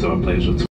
someplace with